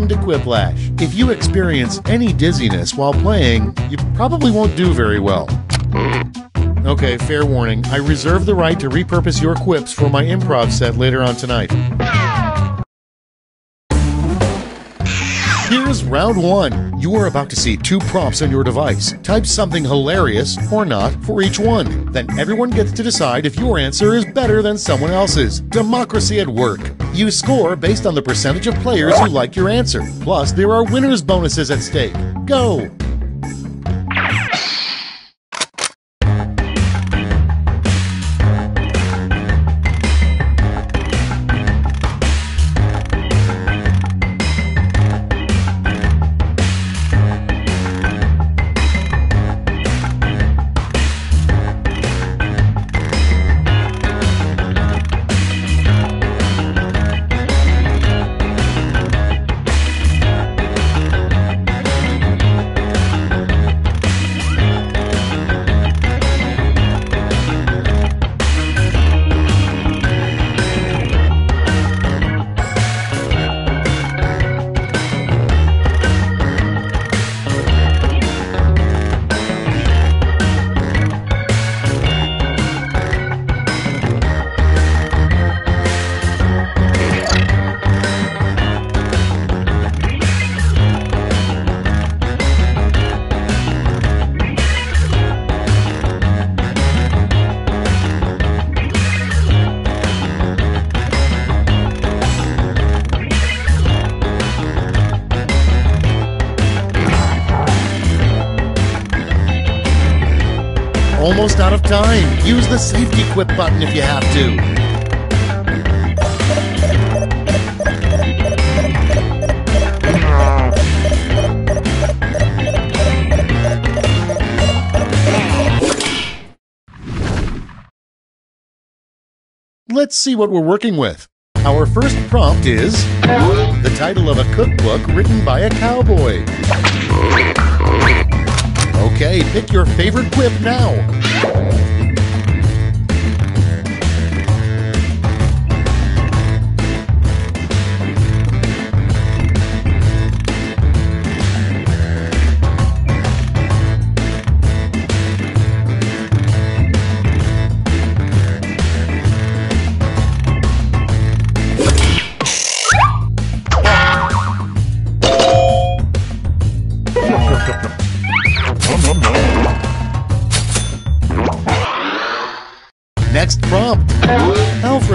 Welcome to Quiplash. If you experience any dizziness while playing, you probably won't do very well. Okay, fair warning. I reserve the right to repurpose your quips for my improv set later on tonight. Here's round one. You are about to see two prompts on your device. Type something hilarious or not for each one. Then everyone gets to decide if your answer is better than someone else's. Democracy at work. You score based on the percentage of players who like your answer. Plus, there are winners' bonuses at stake. Go! Time. Use the safety quip button if you have to. Let's see what we're working with. Our first prompt is the title of a cookbook written by a cowboy. Okay, pick your favorite quip now.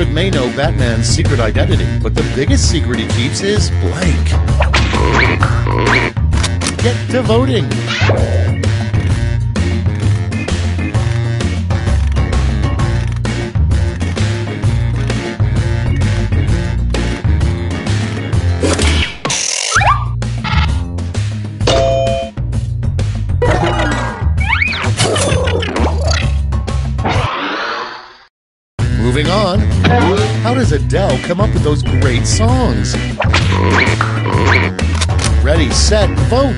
Alfred may know Batman's secret identity, but the biggest secret he keeps is blank. Get to voting. Moving on. How does Adele come up with those great songs? Ready, set, vote.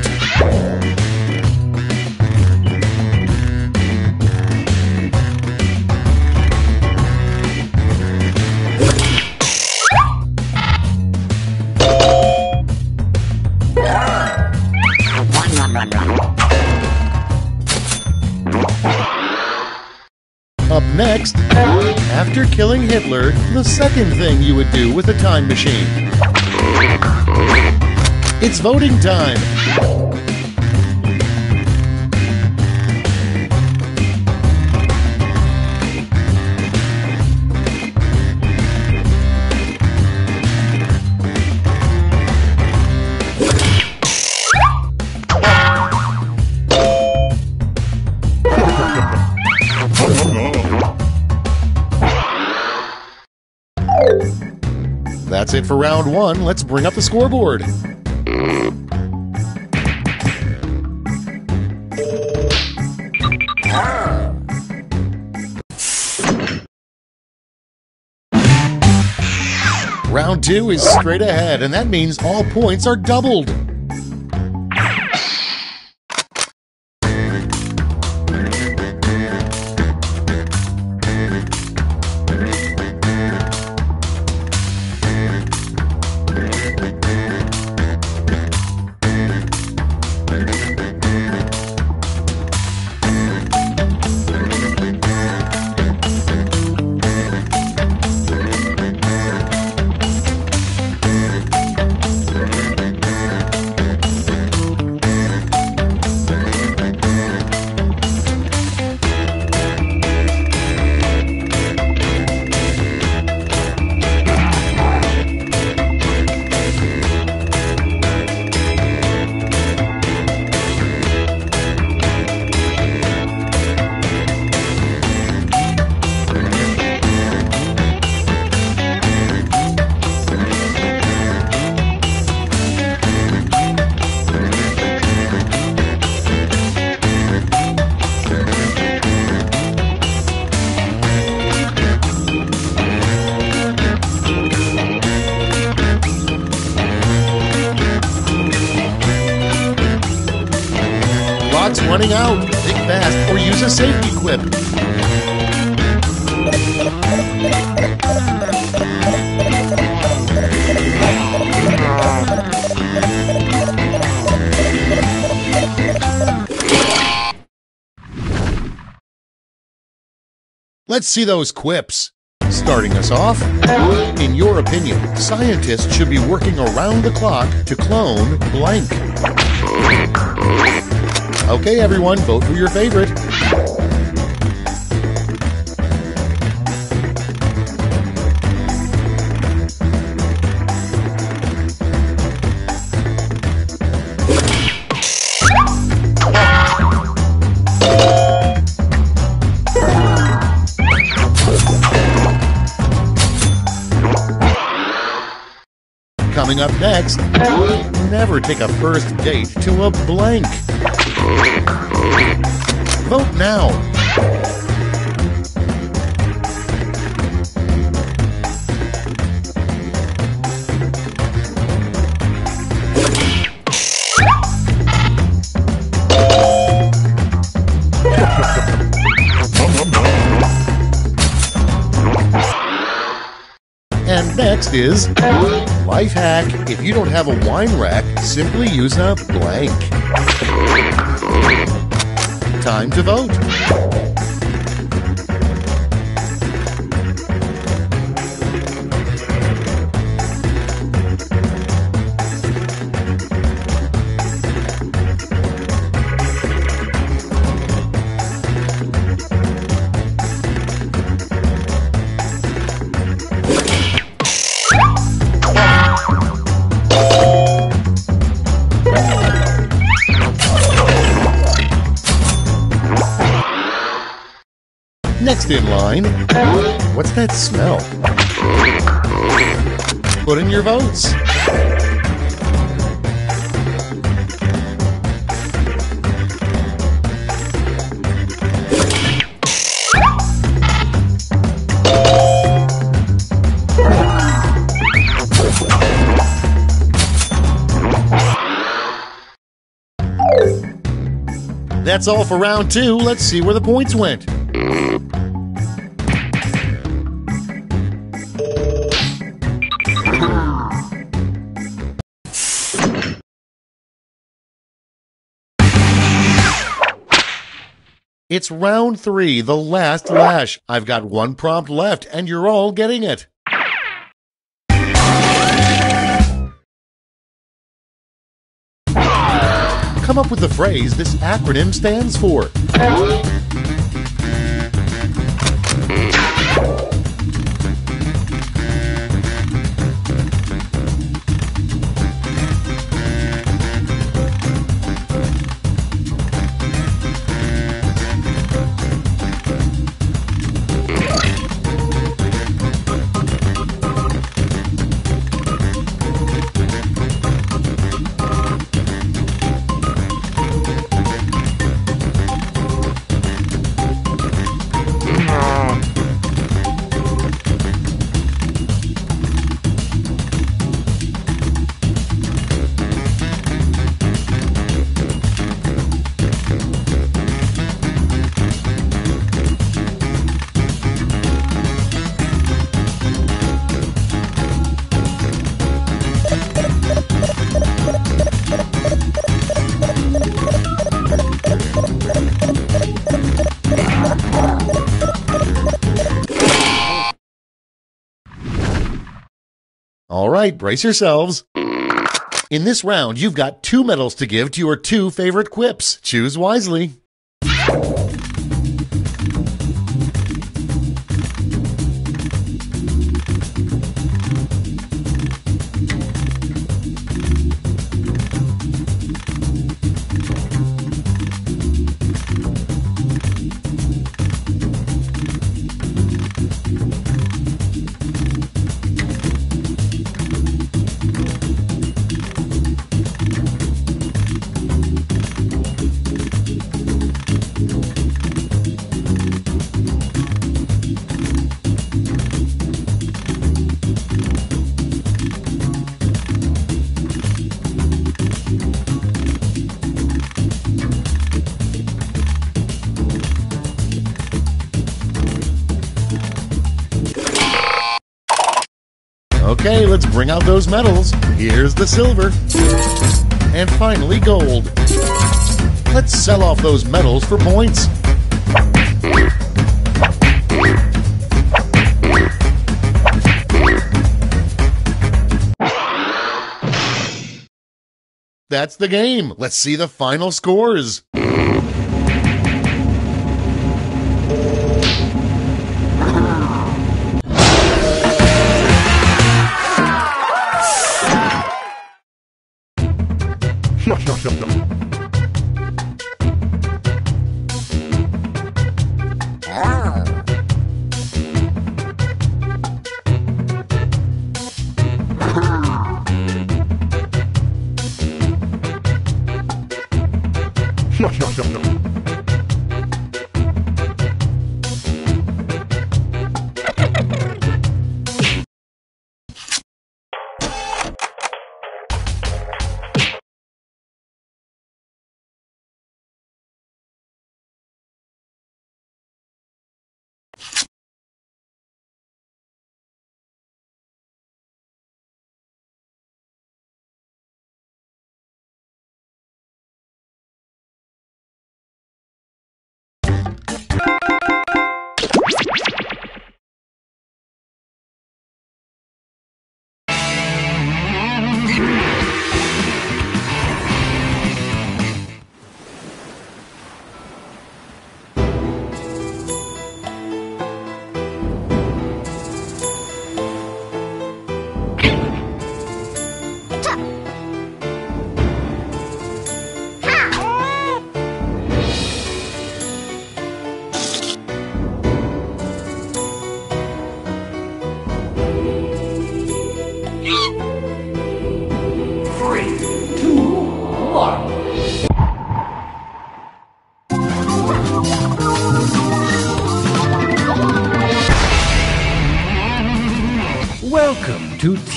Up next after killing Hitler, the second thing you would do with a time machine. It's voting time. That's it for round one. Let's bring up the scoreboard. Round two is straight ahead, and that means all points are doubled. Let's see those quips. Starting us off, in your opinion, scientists should be working around the clock to clone blank. Okay, everyone, vote for your favorite. Coming up next, never take a first date to a blank. Vote now. And next is life hack. If you don't have a wine rack, simply use a blank. Time to vote. Next in line, what's that smell? Put in your votes. That's all for round two. Let's see where the points went. It's round three, the last lash. I've got one prompt left, and you're all getting it. Come up with the phrase this acronym stands for. Right, brace yourselves. In this round, you've got two medals to give to your two favorite quips. Choose wisely. Bring out those medals. Here's the silver. And finally, gold. Let's sell off those medals for points. That's the game. Let's see the final scores.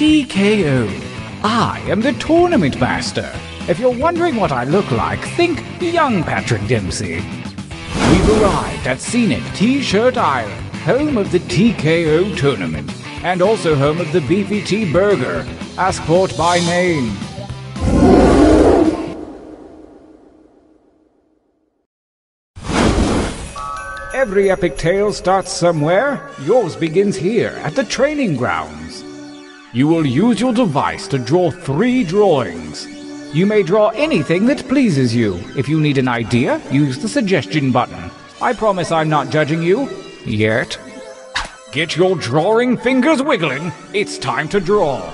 TKO. I am the tournament master. If you're wondering what I look like, think young Patrick Dempsey. We've arrived at scenic T-Shirt Island, home of the Tee K.O. tournament, and also home of the Beefy T Burger. Ask for it by name. Every epic tale starts somewhere. Yours begins here, at the training grounds. You will use your device to draw three drawings. You may draw anything that pleases you. If you need an idea, use the suggestion button. I promise I'm not judging you. Yet. Get your drawing fingers wiggling. It's time to draw.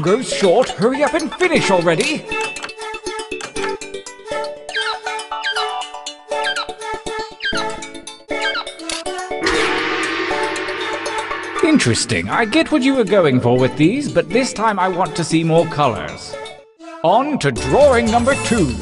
Time grows short. Hurry up and finish already. Interesting. I get what you were going for with these, but this time I want to see more colors. On to drawing number two.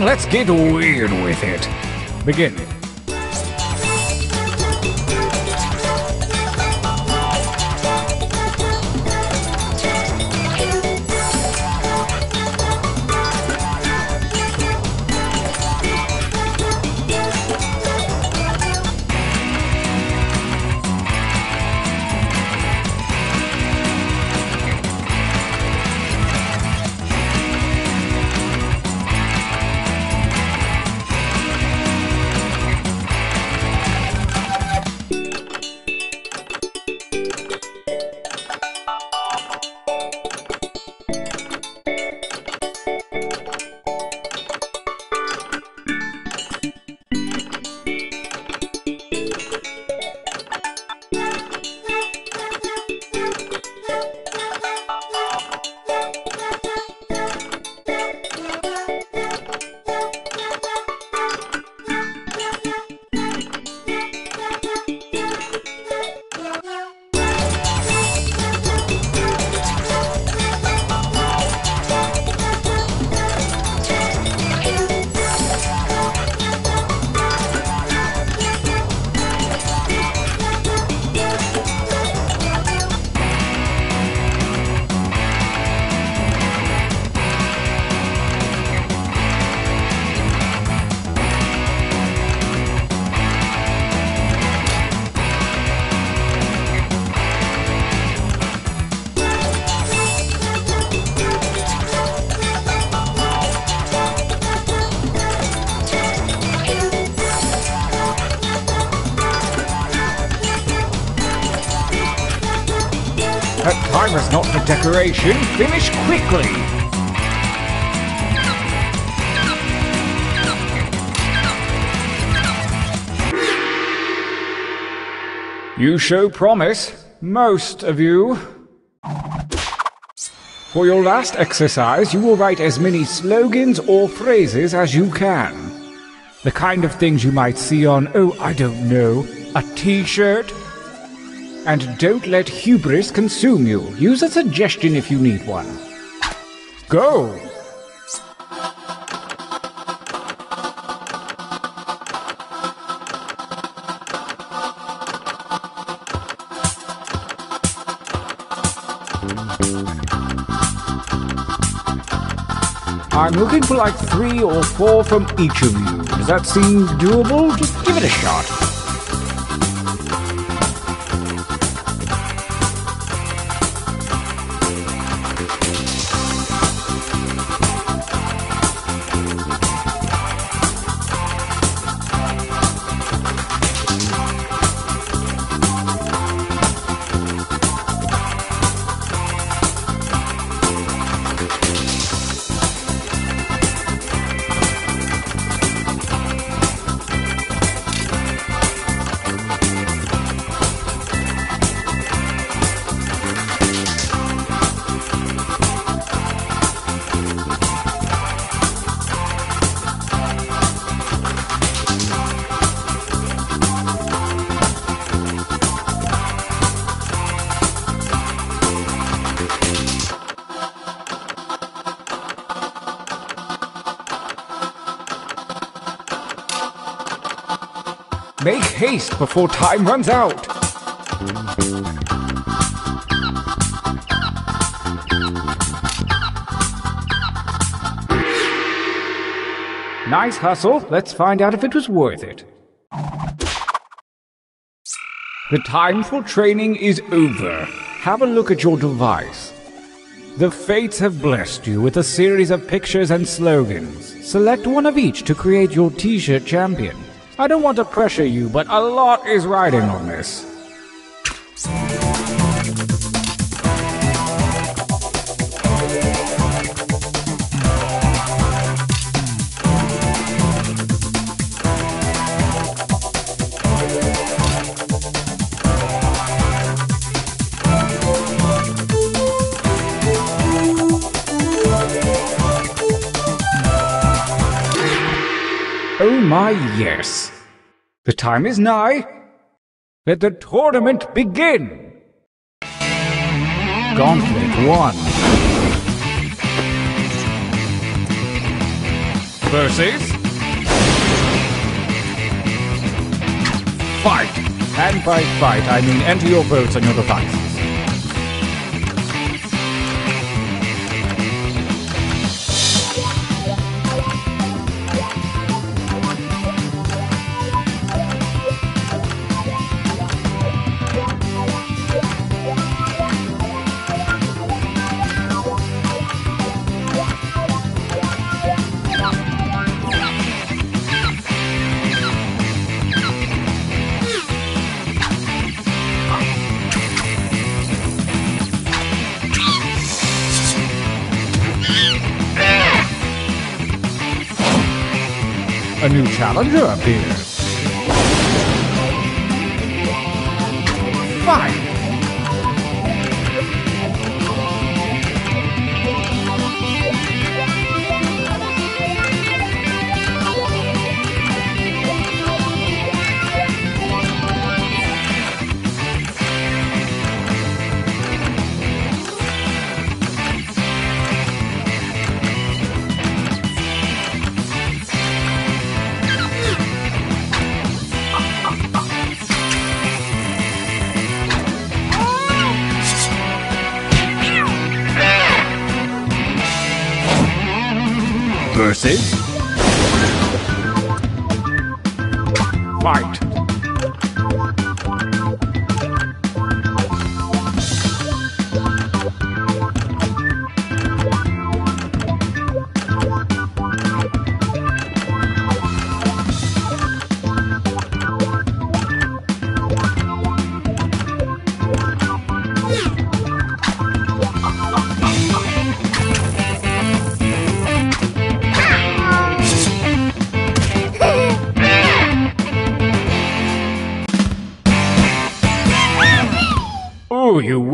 Let's get weird with it. Begin. Finish quickly. You show promise, most of you. For your last exercise, you will write as many slogans or phrases as you can. The kind of things you might see on, oh, I don't know, a t shirt. And don't let hubris consume you. Use a suggestion if you need one. Go! I'm looking for like three or four from each of you. Does that seem doable? Just give it a shot. Haste before time runs out. Nice hustle. Let's find out if it was worth it. The time for training is over. Have a look at your device. The fates have blessed you with a series of pictures and slogans. Select one of each to create your t shirt champion. I don't want to pressure you, but a lot is riding on this. Oh my yes. The time is nigh. Let the tournament begin. Gauntlet 1 versus Fight! And by fight, I mean enter your votes on your devices. New challenger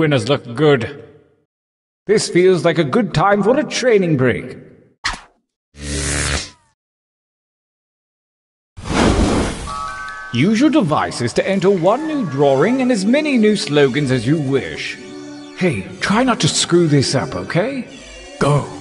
winners look good. This feels like a good time for a training break. Use your devices to enter one new drawing and as many new slogans as you wish. Hey, try not to screw this up, okay? Go.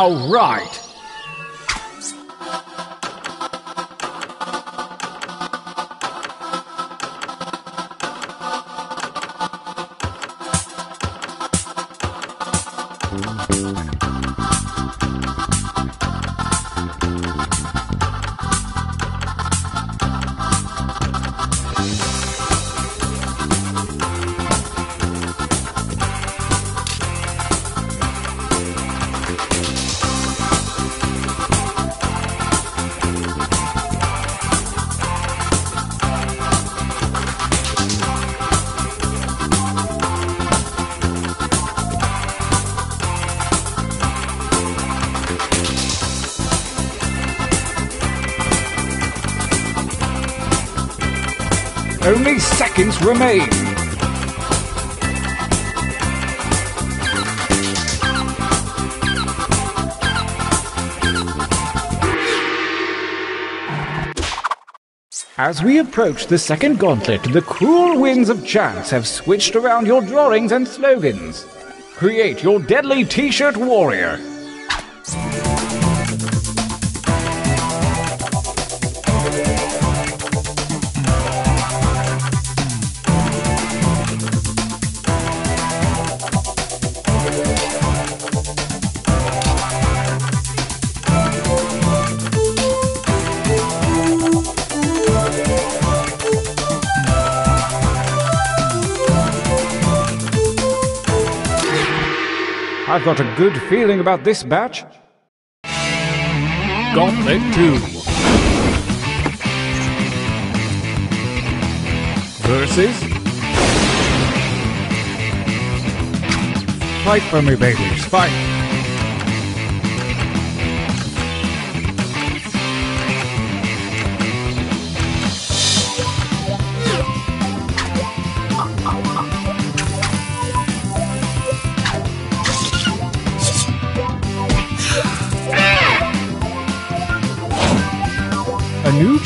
Now, right. Remain. As we approach the second gauntlet, the cruel winds of chance have switched around your drawings and slogans. Create your deadly t-shirt warrior. I've got a good feeling about this batch. Gauntlet 2. Versus. Fight for me, babies. Fight.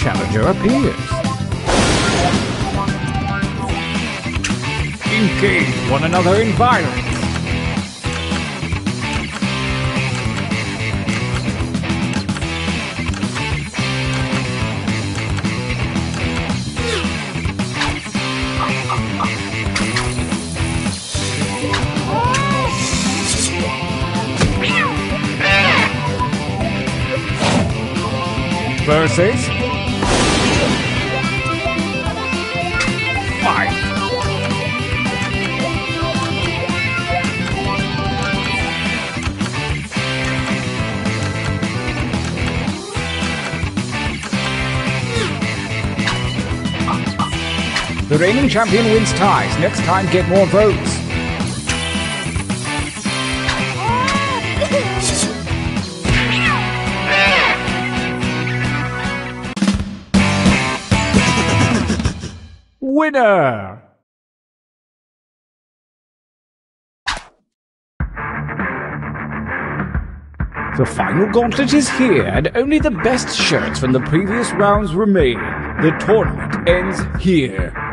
Challenger appears. Engage one another in violence. Versus. The reigning champion wins ties. Next time, get more votes. Winner! The final gauntlet is here, and only the best shirts from the previous rounds remain. The tournament ends here.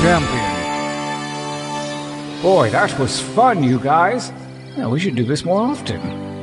Champion. Boy, that was fun, you guys. Yeah, we should do this more often.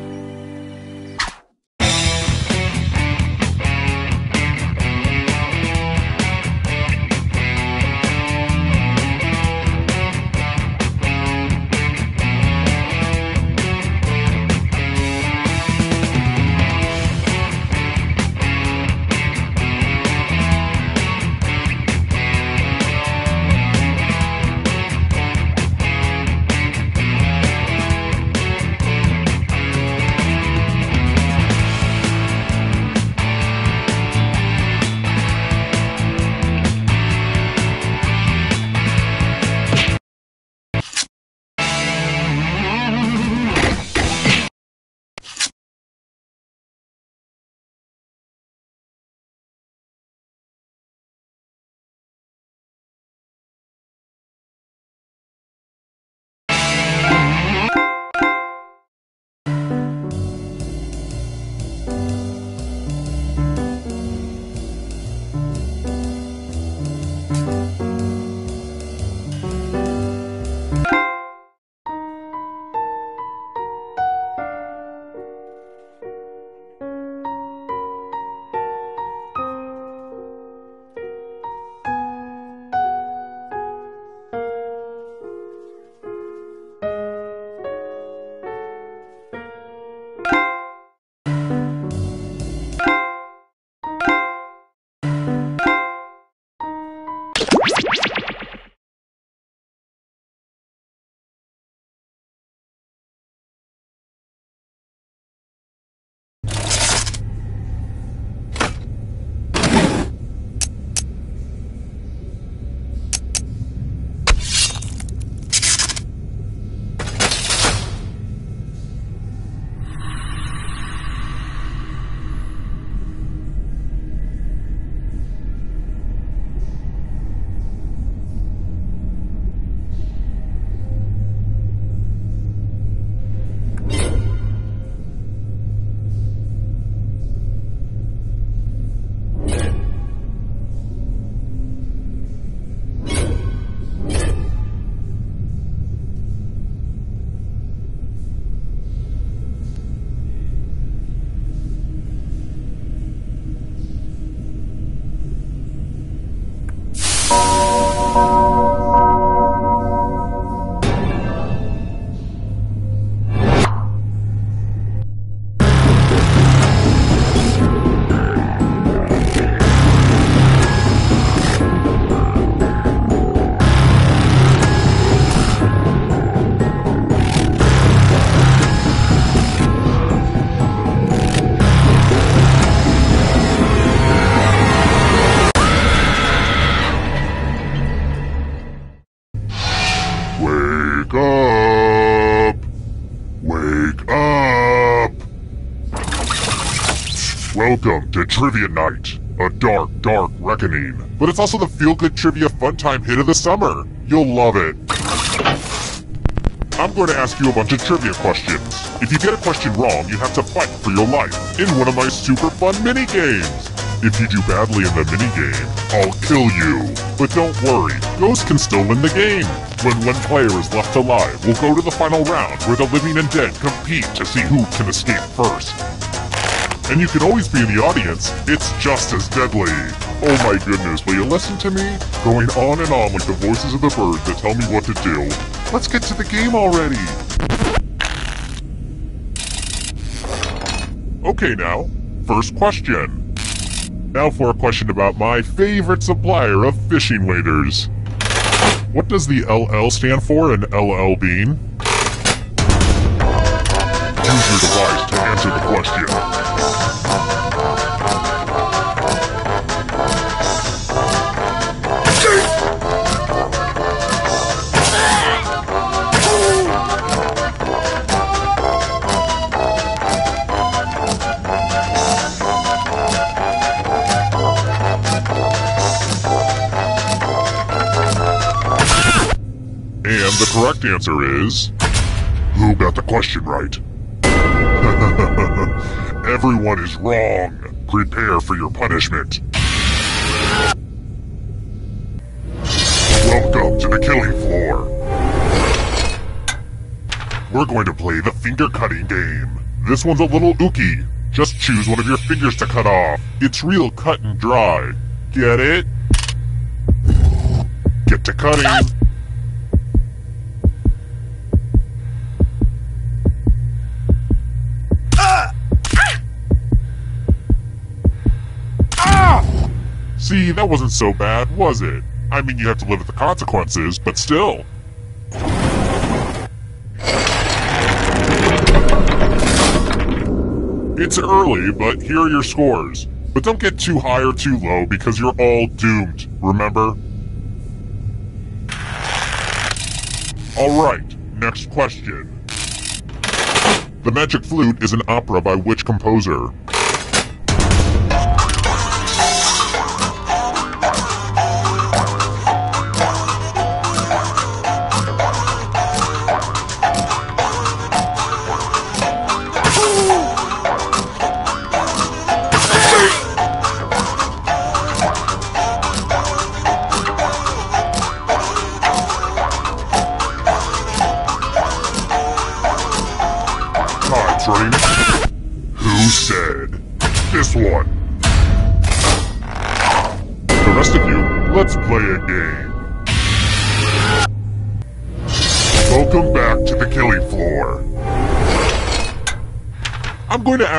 Trivia Night. A dark, dark reckoning. But it's also the feel-good trivia fun time hit of the summer. You'll love it. I'm going to ask you a bunch of trivia questions. If you get a question wrong, you have to fight for your life in one of my super fun mini games. If you do badly in the minigame, I'll kill you. But don't worry, ghosts can still win the game. When one player is left alive, we'll go to the final round where the living and dead compete to see who can escape first. And you can always be in the audience, it's just as deadly. Oh my goodness, will you listen to me? Going on and on like the voices of the birds that tell me what to do. Let's get to the game already! Okay now, first question. Now for a question about my favorite supplier of fishing waders. What does the LL stand for in LL Bean? Use your device to answer the question. Correct answer is... Who got the question right? Everyone is wrong. Prepare for your punishment. Welcome to the killing floor. We're going to play the finger cutting game. This one's a little ooky. Just choose one of your fingers to cut off. It's real cut and dry. Get it? Get to cutting. See, that wasn't so bad, was it? I mean, you have to live with the consequences, but still. It's early, but here are your scores. But don't get too high or too low because you're all doomed, remember? Alright, next question. The Magic Flute is an opera by which composer?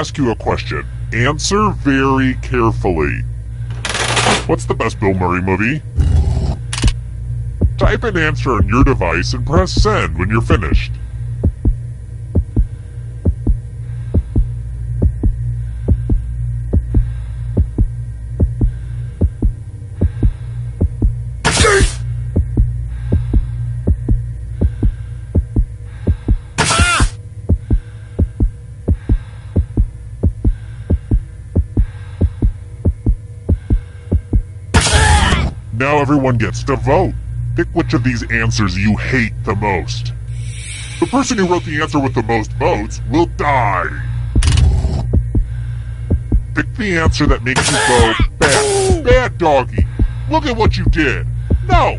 Ask you a question. Answer very carefully. What's the best Bill Murray movie? Type an answer on your device and press send when you're finished. Now gets to vote. Pick which of these answers you hate the most. The person who wrote the answer with the most votes will die. Pick the answer that makes you go, bad, bad doggy. Look at what you did. No.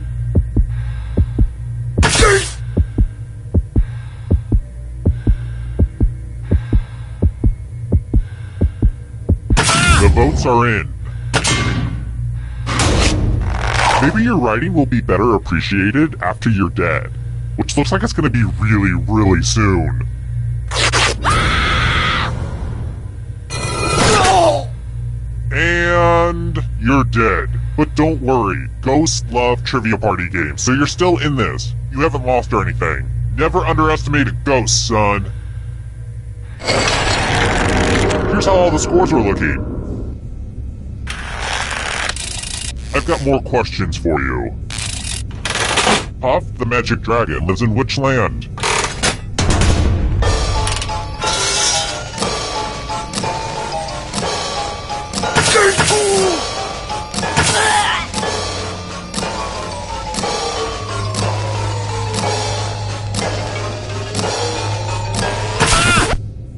The votes are in. Maybe your writing will be better appreciated after you're dead. Which looks like it's gonna be really, really soon. And you're dead. But don't worry, ghosts love trivia party games, so you're still in this. You haven't lost or anything. Never underestimate a ghost, son. Here's how all the scores are looking. I've got more questions for you. Puff the magic dragon lives in which land?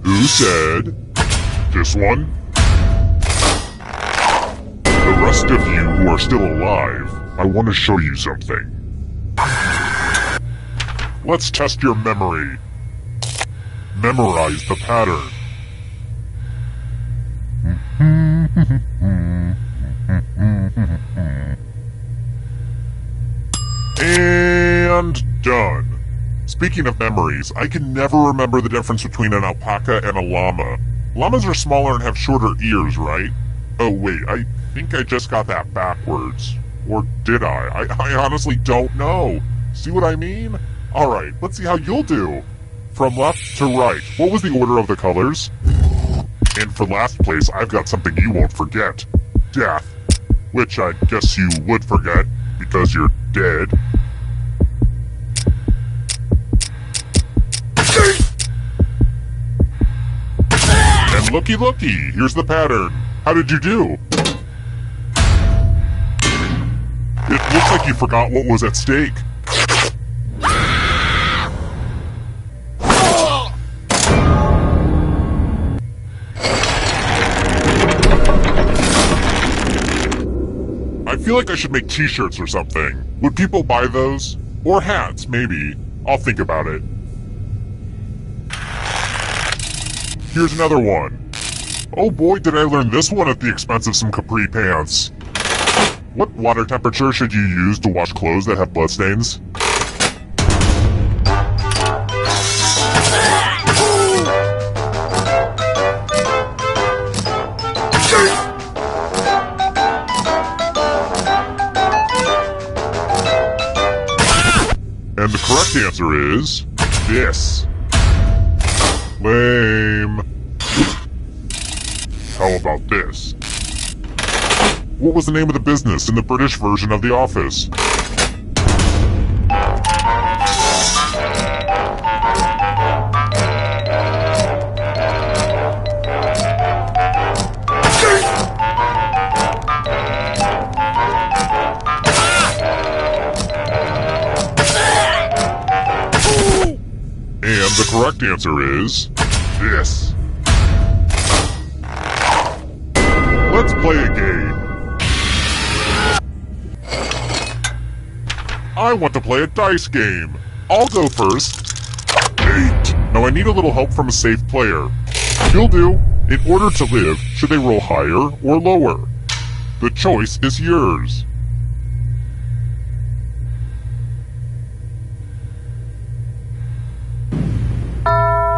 Who said? This one? Rest of you who are still alive, I want to show you something. Let's test your memory. Memorize the pattern. And done. Speaking of memories, I can never remember the difference between an alpaca and a llama. Llamas are smaller and have shorter ears, right? Oh wait, I think I just got that backwards. Or did I? I, I honestly don't know. See what I mean? Alright, let's see how you'll do. From left to right, what was the order of the colors? And for last place, I've got something you won't forget. Death. Which I guess you would forget, because you're dead. And looky looky, here's the pattern. How did you do? It looks like you forgot what was at stake. I feel like I should make t-shirts or something. Would people buy those? Or hats, maybe. I'll think about it. Here's another one. Oh boy, did I learn this one at the expense of some capri pants. What water temperature should you use to wash clothes that have bloodstains? And the correct answer is this. Lame. How about this? What was the name of the business in the British version of The Office? And the correct answer is this. Want to play a dice game. I'll go first. Eight. Now I need a little help from a safe player. You'll do. In order to live, should they roll higher or lower? The choice is yours.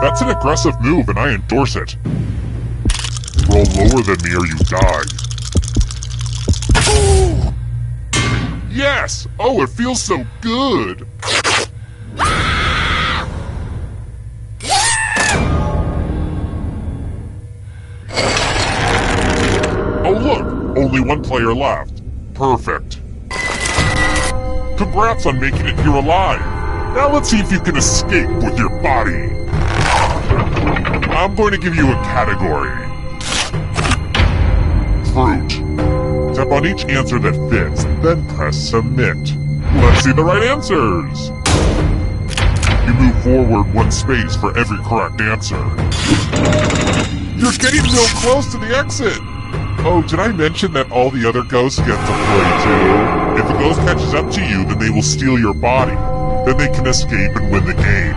That's an aggressive move and I endorse it. Roll lower than me or you die. Yes! Oh, it feels so good! Oh look! Only one player left. Perfect. Congrats on making it here alive. Now let's see if you can escape with your body. I'm going to give you a category. Tap on each answer that fits, then press submit. Let's see the right answers. You move forward one space for every correct answer. You're getting real close to the exit. Oh, did I mention that all the other ghosts get to play too? If a ghost catches up to you, then they will steal your body. Then they can escape and win the game.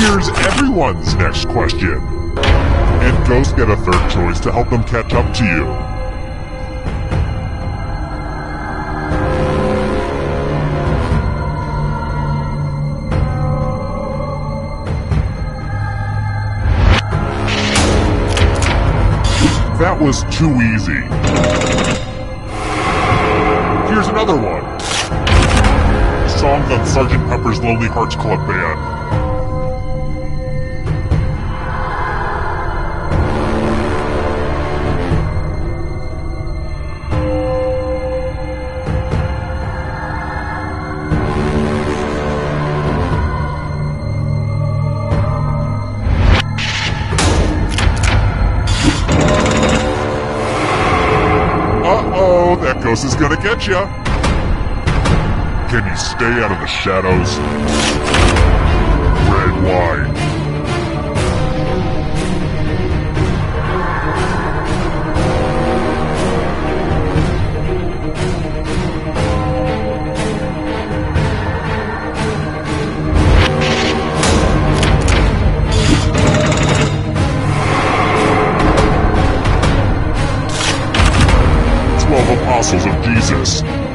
Here's everyone's next question. And ghosts get a third choice to help them catch up to you. That was too easy. Here's another one. Song from Sgt. Pepper's Lonely Hearts Club Band. Ghost is gonna get you. Can you stay out of the shadows? Red wine. apostles of Jesus.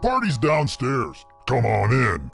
The party's downstairs. Come on in.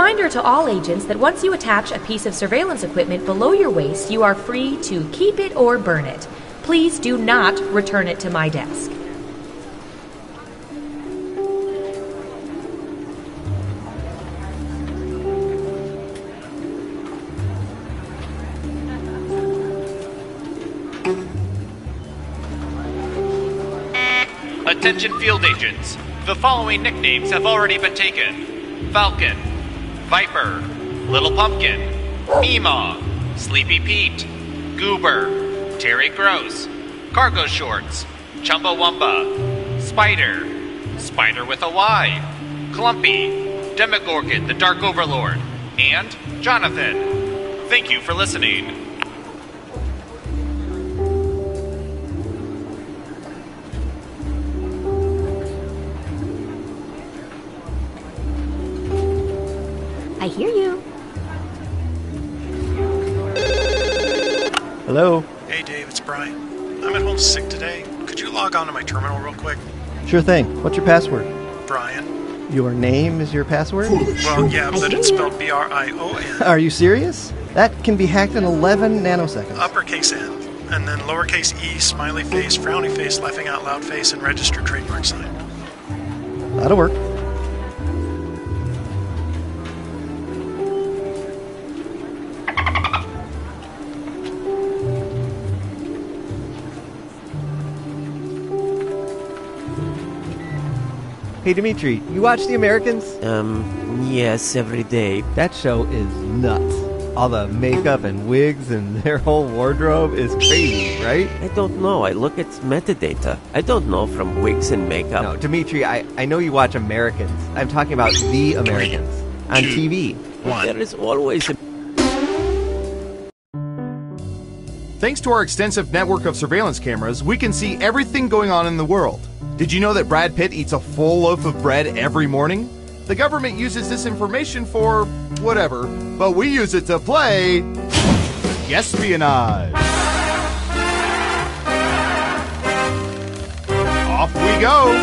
Reminder to all agents that once you attach a piece of surveillance equipment below your waist, you are free to keep it or burn it. Please do not return it to my desk. Attention field agents. The following nicknames have already been taken Falcon, Viper, Little Pumpkin, Meemaw, Sleepy Pete, Goober, Terry Gross, Cargo Shorts, Chumbawamba, Spider, Spider with a Y, Clumpy, Demogorgon the Dark Overlord, and Jonathan. Thank you for listening. Hear you. Hello? Hey Dave, it's Brian. I'm at home sick today. Could you log on to my terminal real quick? Sure thing. What's your password? Brian. Your name is your password? Well, yeah, but it's spelled B R I O N, Are you serious? That can be hacked in 11 nanoseconds. uppercase N, and then lowercase e, smiley face, frowny face, laughing out loud face, and registered trademark sign. That'll work. Hey Dimitri, you watch The Americans? Um, yes, every day. That show is nuts. All the makeup and wigs and their whole wardrobe is crazy, right? I don't know. I look at metadata. I don't know from wigs and makeup. No, Dimitri, I, I know you watch Americans. I'm talking about The Americans on TV. One. There is always a Thanks to our extensive network of surveillance cameras, we can see everything going on in the world. Did you know that Brad Pitt eats a full loaf of bread every morning? The government uses this information for whatever, but we use it to play espionage. Off we go.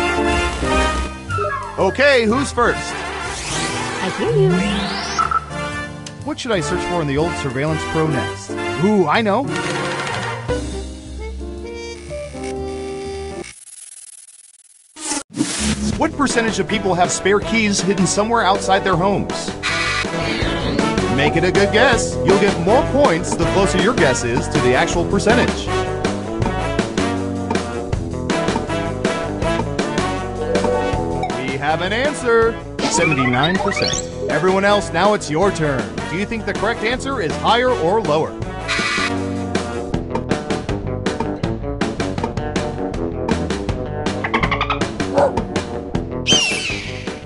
Okay, who's first? I hear you. What should I search for in the old Surveillance Pro next? Ooh, I know. What percentage of people have spare keys hidden somewhere outside their homes? Make it a good guess. You'll get more points the closer your guess is to the actual percentage. We have an answer 79%. Everyone else, now it's your turn. Do you think the correct answer is higher or lower?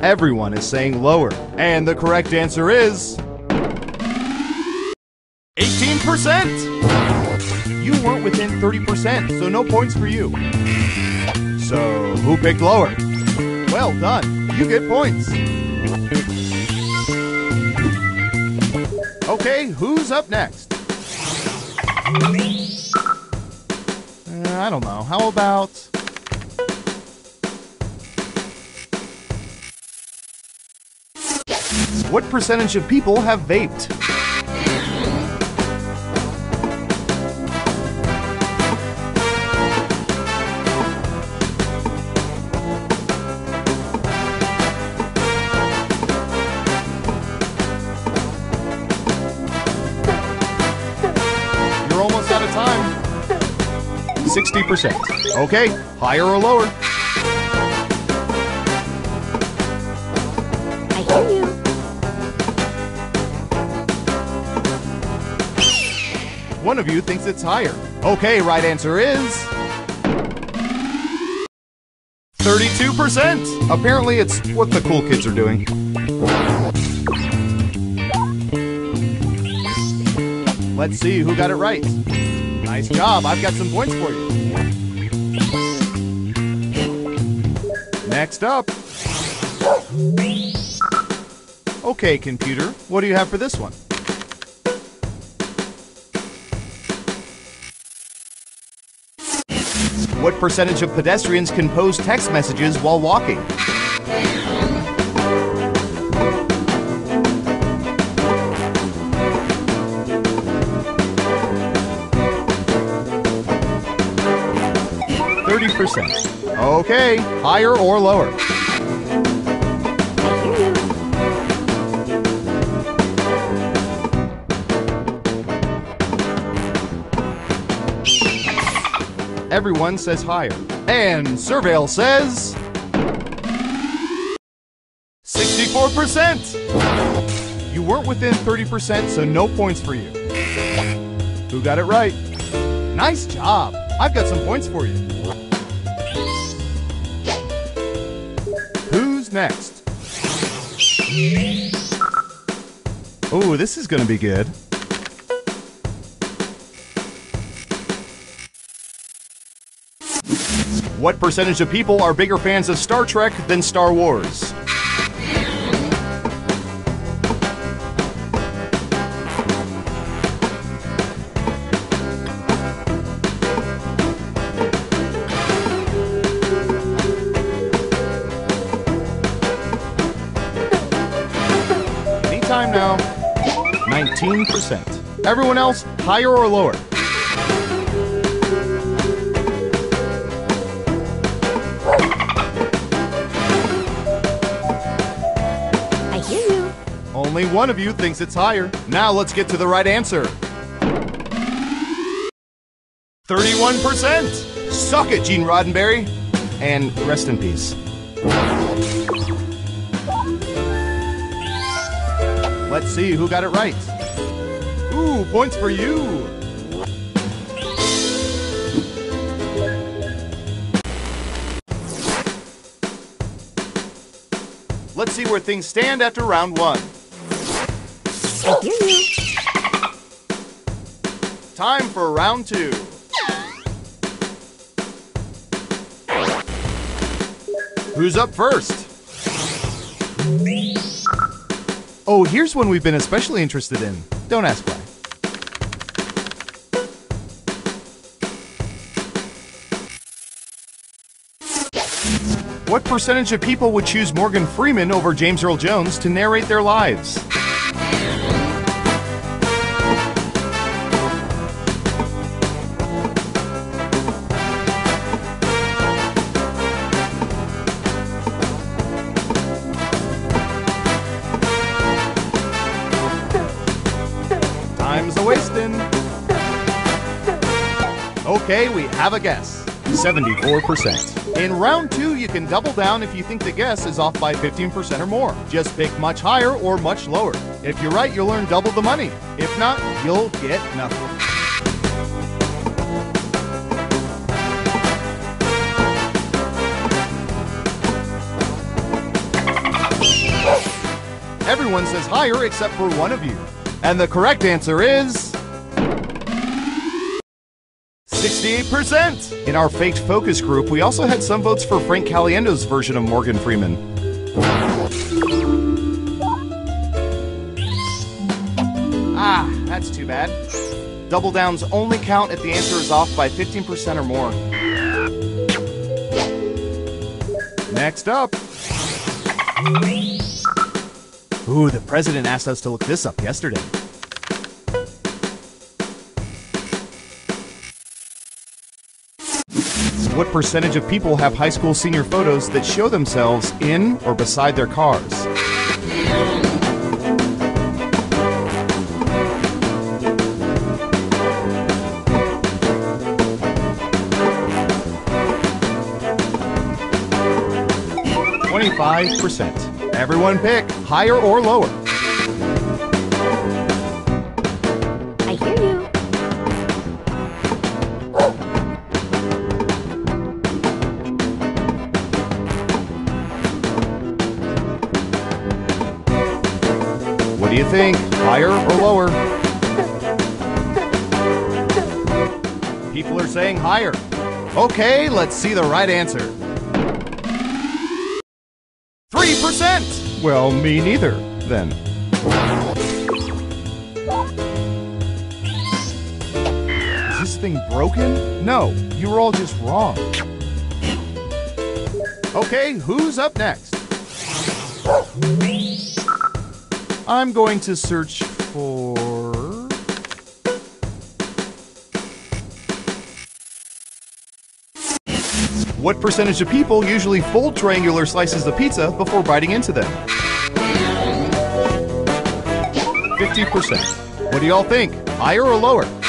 Everyone is saying lower. And the correct answer is 18%. You weren't within 30%, so no points for you. So, who picked lower? Well done. You get points. Okay, who's up next? Uh, I don't know. How about. What percentage of people have vaped? You're almost out of time. 60%. Okay, higher or lower? I hear you. One of you thinks it's higher. Okay, right answer is 32%. Apparently, it's what the cool kids are doing. Let's see who got it right. Nice job. I've got some points for you. Next up. Okay, computer, what do you have for this one? What percentage of pedestrians can post text messages while walking? Thirty percent. Okay, higher or lower? Everyone says higher. And Surveil says 64%. You weren't within 30%, so no points for you. Who got it right? Nice job. I've got some points for you. Who's next? Oh, this is to be good. What percentage of people are bigger fans of Star Trek than Star Wars? Anytime now. 19%. Everyone else, higher or lower? Only one of you thinks it's higher. Now let's get to the right answer. 31%! Suck it, Gene Roddenberry! And rest in peace. Let's see who got it right. Ooh, points for you! Let's see where things stand after round one. Time for round two. Who's up first? Oh, here's one we've been especially interested in. Don't ask why. What percentage of people would choose Morgan Freeman over James Earl Jones to narrate their lives? Okay, we have a guess 74%. In round two, you can double down if you think the guess is off by 15% or more. Just pick much higher or much lower. If you're right, you'll earn double the money. If not, you'll get nothing. Everyone says higher except for one of you. And the correct answer is. 68%! In our faked focus group, we also had some votes for Frank Caliendo's version of Morgan Freeman. Ah, that's too bad. Double downs only count if the answer is off by 15% or more. Next up. Ooh, the president asked us to look this up yesterday. What percentage of people have high school senior photos that show themselves in or beside their cars? Twenty-five percent. Everyone pick higher or lower. Think? Higher or lower? People are saying higher. Okay, let's see the right answer. 3%! Well, me neither, then. Is this thing broken? No, you were all just wrong. Okay, who's up next? I'm going to search for. What percentage of people usually fold triangular slices of pizza before biting into them? 50%. What do y'all think? Higher or lower?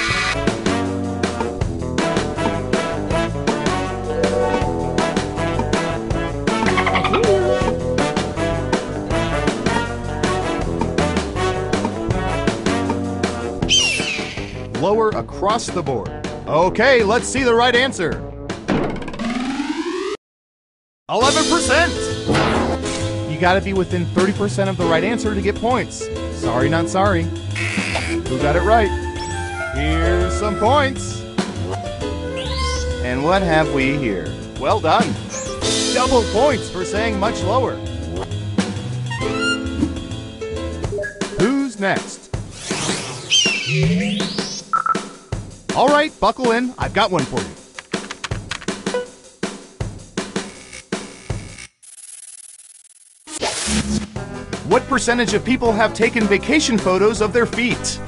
Lower across the board. Okay, let's see the right answer. 11%! You gotta be within 30% of the right answer to get points. Sorry, not sorry. Who got it right? Here's some points. And what have we here? Well done. Double points for saying much lower. Who's next? All right, buckle in. I've got one for you. What percentage of people have taken vacation photos of their feet?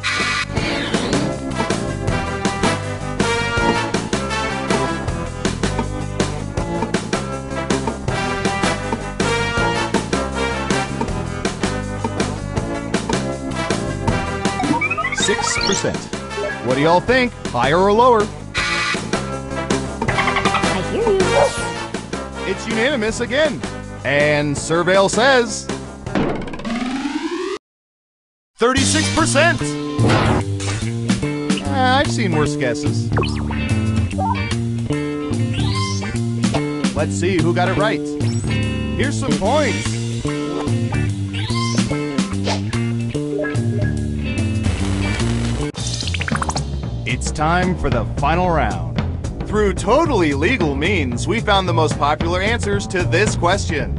Six percent. What do y'all think? Higher or lower? I hear you. It's unanimous again. And Surveil says 36%. Ah, I've seen worse guesses. Let's see who got it right. Here's some points. It's time for the final round. Through totally legal means, we found the most popular answers to this question.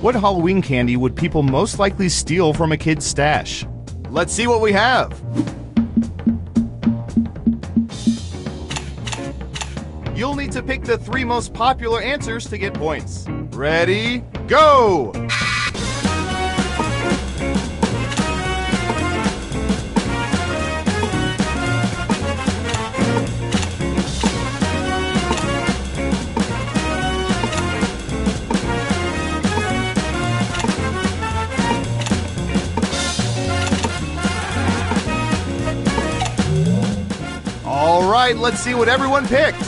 What Halloween candy would people most likely steal from a kid's stash? Let's see what we have. You'll need to pick the three most popular answers to get points. Ready? Go! Right, let's see what everyone picked.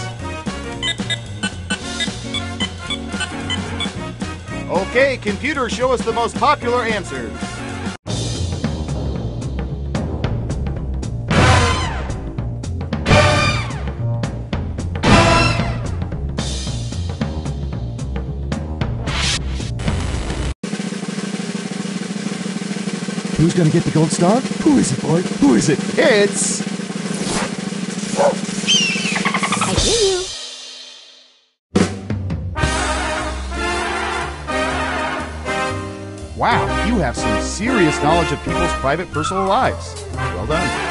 Okay, computer, show us the most popular answers. Who's gonna get the gold star? Who is it, boy? Who is it? It's. Knowledge of people's private personal lives. Well done.